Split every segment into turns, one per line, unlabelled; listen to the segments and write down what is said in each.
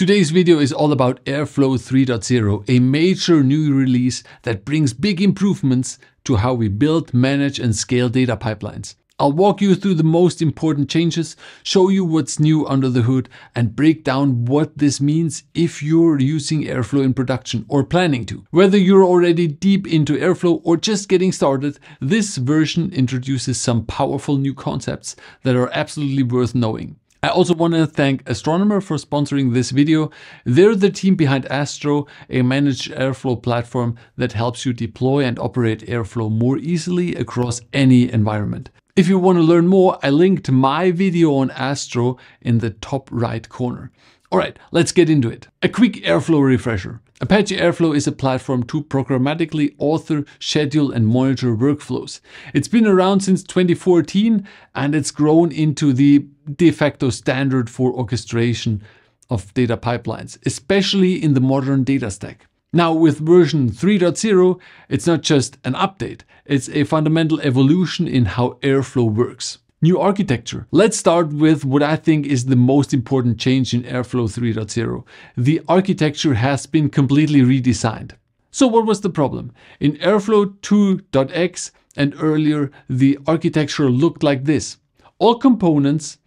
Today's video is all about Airflow 3.0, a major new release that brings big improvements to how we build, manage and scale data pipelines. I'll walk you through the most important changes, show you what's new under the hood, and break down what this means if you're using Airflow in production or planning to. Whether you're already deep into Airflow or just getting started, this version introduces some powerful new concepts that are absolutely worth knowing. I also want to thank Astronomer for sponsoring this video. They're the team behind Astro, a managed airflow platform that helps you deploy and operate airflow more easily across any environment. If you want to learn more, I linked my video on Astro in the top right corner. Alright, let's get into it. A quick Airflow refresher. Apache Airflow is a platform to programmatically author, schedule and monitor workflows. It's been around since 2014 and it's grown into the de facto standard for orchestration of data pipelines, especially in the modern data stack. Now with version 3.0, it's not just an update, it's a fundamental evolution in how Airflow works. New architecture. Let's start with what I think is the most important change in Airflow 3.0. The architecture has been completely redesigned. So what was the problem? In Airflow 2.x and earlier, the architecture looked like this. All components,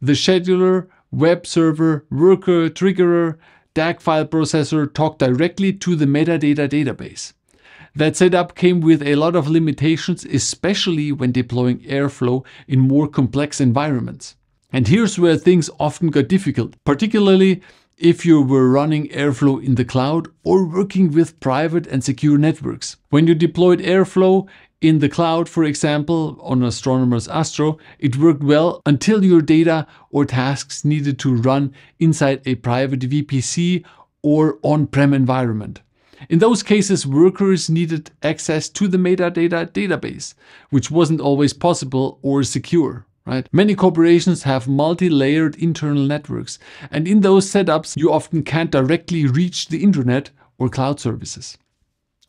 the scheduler, web server, worker, triggerer, DAG file processor talk directly to the metadata database. That setup came with a lot of limitations, especially when deploying Airflow in more complex environments. And here's where things often got difficult, particularly if you were running Airflow in the cloud or working with private and secure networks. When you deployed Airflow in the cloud, for example, on Astronomer's Astro, it worked well until your data or tasks needed to run inside a private VPC or on-prem environment. In those cases, workers needed access to the metadata database, which wasn't always possible or secure. Right? Many corporations have multi-layered internal networks, and in those setups, you often can't directly reach the internet or cloud services.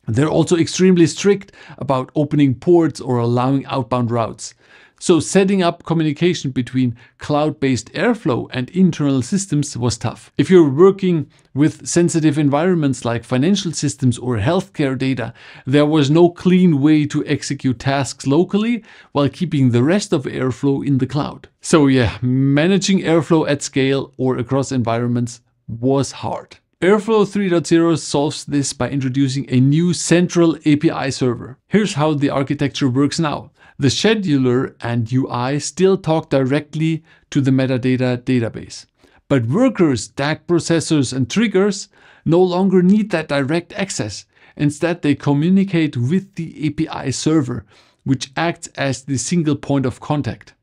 They're also extremely strict about opening ports or allowing outbound routes. So setting up communication between cloud-based Airflow and internal systems was tough. If you're working with sensitive environments like financial systems or healthcare data, there was no clean way to execute tasks locally while keeping the rest of Airflow in the cloud. So yeah, managing Airflow at scale or across environments was hard. Airflow 3.0 solves this by introducing a new central API server. Here's how the architecture works now. The scheduler and UI still talk directly to the metadata database. But workers, DAG processors and triggers no longer need that direct access. Instead, they communicate with the API server, which acts as the single point of contact.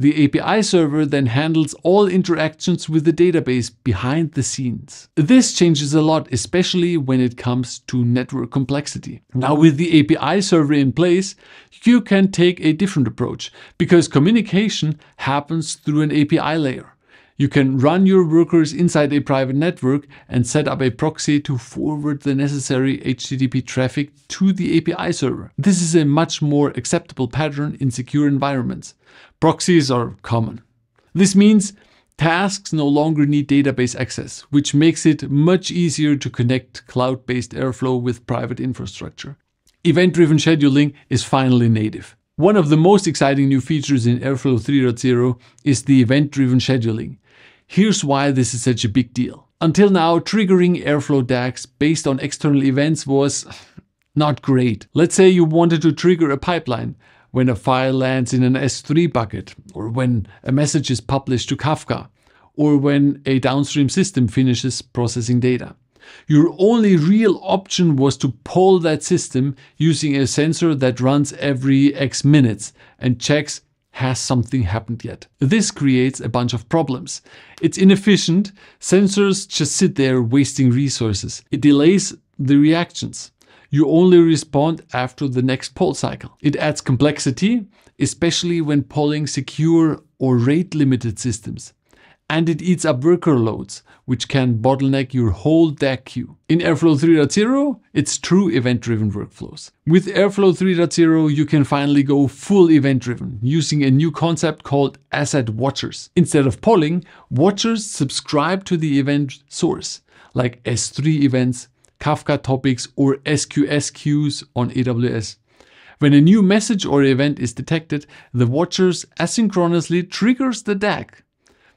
The API server then handles all interactions with the database behind the scenes. This changes a lot, especially when it comes to network complexity. Now with the API server in place, you can take a different approach because communication happens through an API layer. You can run your workers inside a private network and set up a proxy to forward the necessary HTTP traffic to the API server. This is a much more acceptable pattern in secure environments. Proxies are common. This means tasks no longer need database access, which makes it much easier to connect cloud-based Airflow with private infrastructure. Event-driven scheduling is finally native. One of the most exciting new features in Airflow 3.0 is the event-driven scheduling. Here's why this is such a big deal. Until now, triggering Airflow DAGs based on external events was not great. Let's say you wanted to trigger a pipeline when a file lands in an S3 bucket, or when a message is published to Kafka, or when a downstream system finishes processing data. Your only real option was to poll that system using a sensor that runs every X minutes and checks has something happened yet? This creates a bunch of problems. It's inefficient. Sensors just sit there wasting resources. It delays the reactions. You only respond after the next poll cycle. It adds complexity, especially when polling secure or rate limited systems. and it eats up worker loads, which can bottleneck your whole DAG queue. In Airflow 3.0, it's true event-driven workflows. With Airflow 3.0, you can finally go full event-driven, using a new concept called asset watchers. Instead of polling, watchers subscribe to the event source, like S3 events, Kafka topics, or SQS queues on AWS. When a new message or event is detected, the watchers asynchronously triggers the DAG.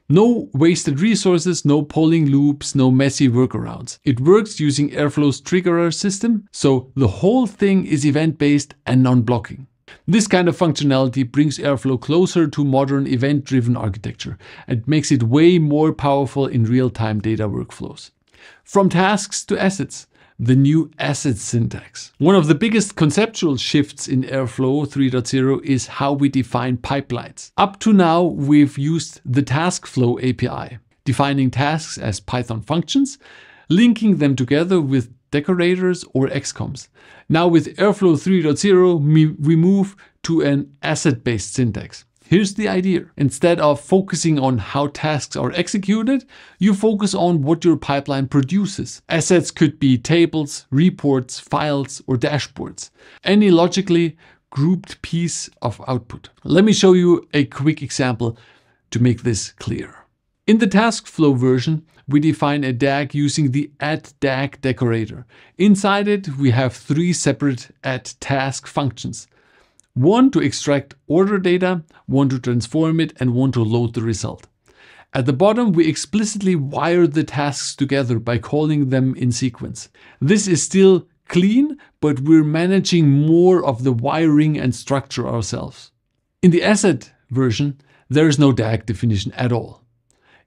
No wasted resources, no polling loops, no messy workarounds. It works using Airflow's triggerer system, so the whole thing is event-based and non-blocking. This kind of functionality brings Airflow closer to modern event-driven architecture and makes it way more powerful in real-time data workflows. From tasks to assets, the new asset syntax. One of the biggest conceptual shifts in Airflow 3.0 is how we define pipelines. Up to now, we've used the TaskFlow API, defining tasks as Python functions, linking them together with decorators or XCOMs. Now with Airflow 3.0, we move to an asset-based syntax. Here's the idea. Instead of focusing on how tasks are executed, you focus on what your pipeline produces. Assets could be tables, reports, files, or dashboards. Any logically grouped piece of output. Let me show you a quick example to make this clear. In the TaskFlow version, we define a DAG using the add DAG decorator. Inside it, we have three separate add task functions one to extract order data, one to transform it, and one to load the result. At the bottom, we explicitly wire the tasks together by calling them in sequence. This is still clean, but we're managing more of the wiring and structure ourselves. In the asset version, there is no DAG definition at all.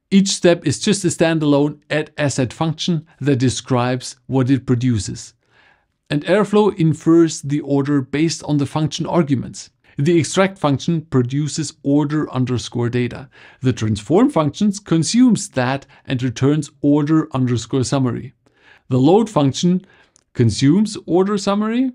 Each step is just a standalone add asset function that describes what it produces and Airflow infers the order based on the function arguments. The extract function produces order underscore data. The transform function consumes that and returns order underscore summary. The load function consumes order summary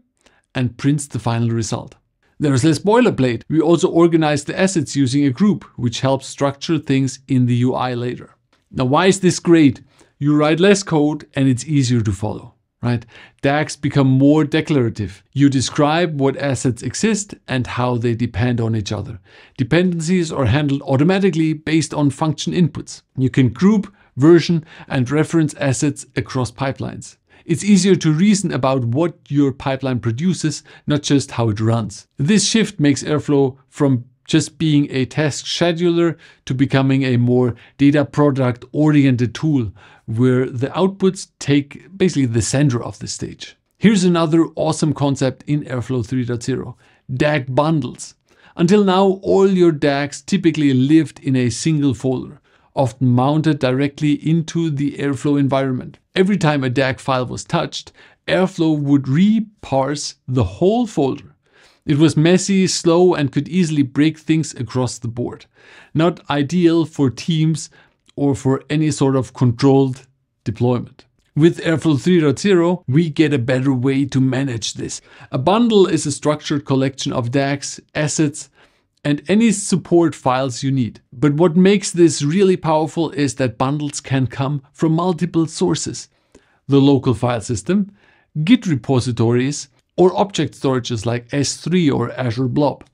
and prints the final result. There is less boilerplate. We also organize the assets using a group, which helps structure things in the UI later. Now, why is this great? You write less code and it's easier to follow right? DAGs become more declarative. You describe what assets exist and how they depend on each other. Dependencies are handled automatically based on function inputs. You can group, version, and reference assets across pipelines. It's easier to reason about what your pipeline produces, not just how it runs. This shift makes Airflow from just being a task scheduler to becoming a more data product oriented tool where the outputs take basically the center of the stage. Here's another awesome concept in Airflow 3.0 DAG bundles. Until now, all your DAGs typically lived in a single folder, often mounted directly into the Airflow environment. Every time a DAG file was touched, Airflow would reparse the whole folder it was messy, slow, and could easily break things across the board. Not ideal for teams or for any sort of controlled deployment. With Airflow 3.0, we get a better way to manage this. A bundle is a structured collection of DAGs, assets, and any support files you need. But what makes this really powerful is that bundles can come from multiple sources. The local file system, Git repositories, or object storages like S3 or Azure Blob.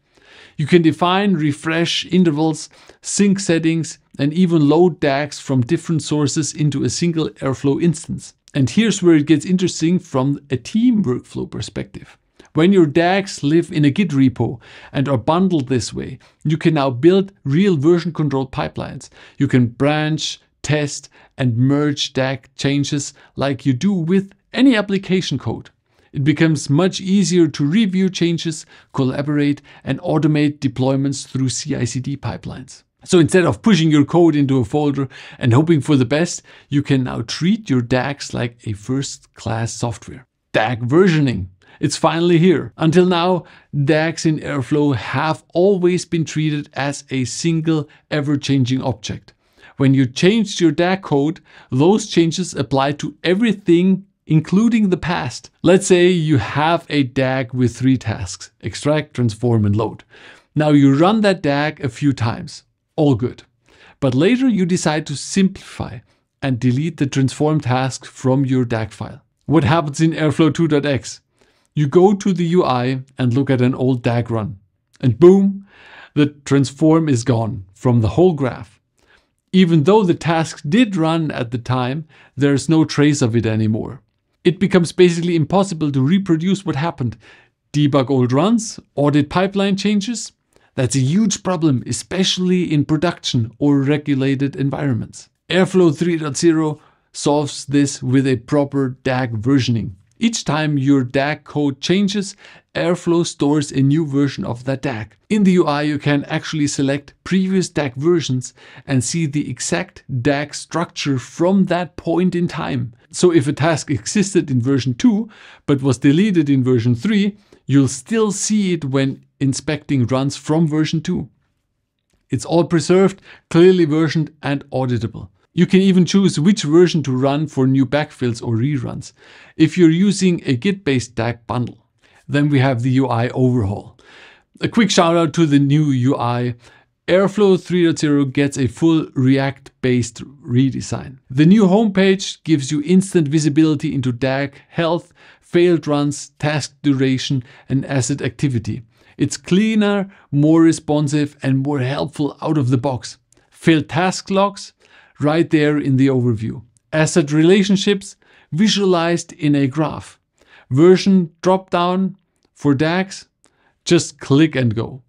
You can define refresh intervals, sync settings, and even load DAGs from different sources into a single Airflow instance. And here's where it gets interesting from a team workflow perspective. When your DAGs live in a Git repo and are bundled this way, you can now build real version control pipelines. You can branch, test, and merge DAG changes like you do with any application code. It becomes much easier to review changes, collaborate, and automate deployments through CI CD pipelines. So instead of pushing your code into a folder and hoping for the best, you can now treat your DAGs like a first class software. DAG versioning. It's finally here. Until now, DAGs in Airflow have always been treated as a single ever changing object. When you changed your DAG code, those changes apply to everything including the past. Let's say you have a DAG with three tasks, extract, transform, and load. Now you run that DAG a few times, all good. but later you decide to simplify and delete the transform task from your DAG file. What happens in Airflow 2.x? You go to the UI and look at an old DAG run, and boom, the transform is gone from the whole graph. Even though the task did run at the time, there's no trace of it anymore. It becomes basically impossible to reproduce what happened. Debug old runs, audit pipeline changes. That's a huge problem, especially in production or regulated environments. Airflow 3.0 solves this with a proper DAG versioning. Each time your DAG code changes, Airflow stores a new version of that DAG. In the UI, you can actually select previous DAG versions and see the exact DAG structure from that point in time. So if a task existed in version 2 but was deleted in version 3, you'll still see it when inspecting runs from version 2. It's all preserved, clearly versioned and auditable. You can even choose which version to run for new backfills or reruns. If you're using a Git-based DAG bundle, then we have the UI overhaul. A quick shout out to the new UI. Airflow 3.0 gets a full React-based redesign. The new homepage gives you instant visibility into DAG health, failed runs, task duration, and asset activity. It's cleaner, more responsive, and more helpful out of the box. Failed task logs, right there in the overview. Asset relationships visualized in a graph. Version dropdown for DAGs, just click and go.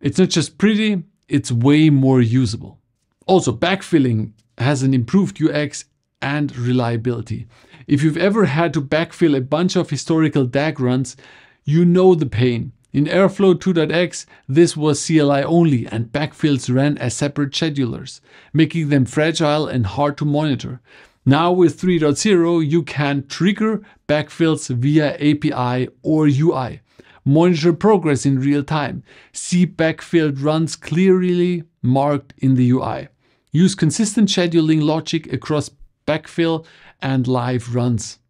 It's not just pretty, it's way more usable. Also, backfilling has an improved UX and reliability. If you've ever had to backfill a bunch of historical DAG runs, you know the pain. In Airflow 2.x, this was CLI only and backfills ran as separate schedulers, making them fragile and hard to monitor. Now with 3.0, you can trigger backfills via API or UI, monitor progress in real time, see backfilled runs clearly marked in the UI, use consistent scheduling logic across backfill and live runs.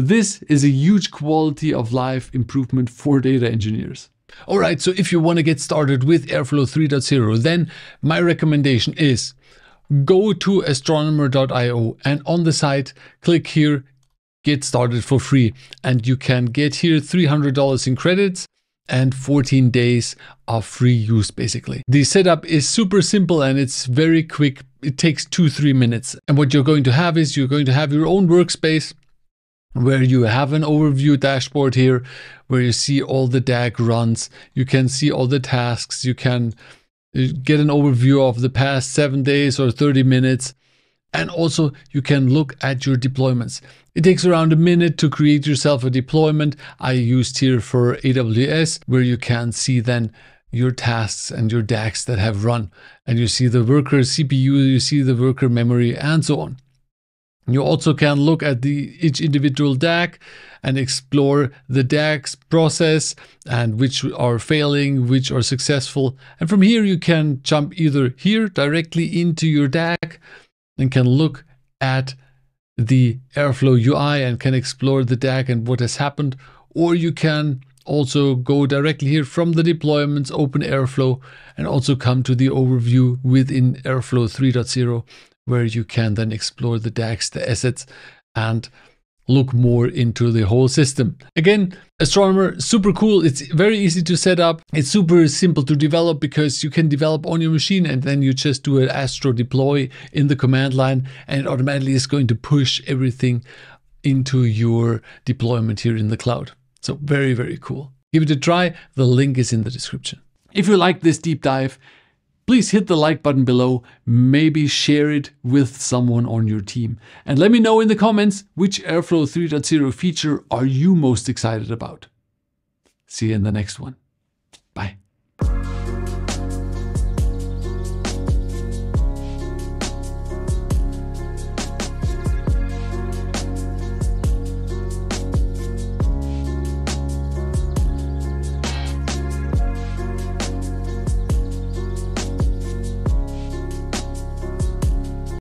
This is a huge quality of life improvement for data engineers. Alright, so if you want to get started with Airflow 3.0, then my recommendation is go to astronomer.io and on the site, click here, get started for free. And you can get here $300 in credits and 14 days of free use basically. The setup is super simple and it's very quick. It takes two, three minutes. And what you're going to have is you're going to have your own workspace where you have an overview dashboard here where you see all the DAG runs. You can see all the tasks. You can uh, get an overview of the past seven days or 30 minutes. And also you can look at your deployments. It takes around a minute to create yourself a deployment. I used here for AWS where you can see then your tasks and your DAGs that have run. And you see the worker CPU, you see the worker memory and so on. You also can look at the each individual DAG and explore the DAG's process and which are failing, which are successful. And from here you can jump either here directly into your DAG and can look at the Airflow UI and can explore the DAG and what has happened. Or you can also go directly here from the deployments, open Airflow, and also come to the overview within Airflow 3.0 where you can then explore the DAGs, the assets, and look more into the whole system. Again, Astronomer, super cool. It's very easy to set up. It's super simple to develop because you can develop on your machine and then you just do an Astro deploy in the command line and it automatically is going to push everything into your deployment here in the cloud. So very, very cool. Give it a try. The link is in the description. If you like this deep dive, please hit the like button below, maybe share it with someone on your team. And let me know in the comments which Airflow 3.0 feature are you most excited about. See you in the next one. Bye.